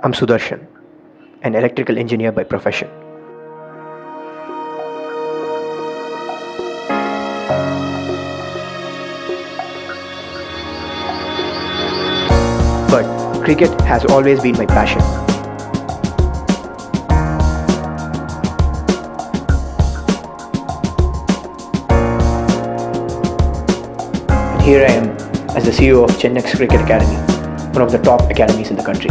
I'm Sudarshan, an electrical engineer by profession. But cricket has always been my passion. And here I am as the CEO of Gen-Next Cricket Academy, one of the top academies in the country.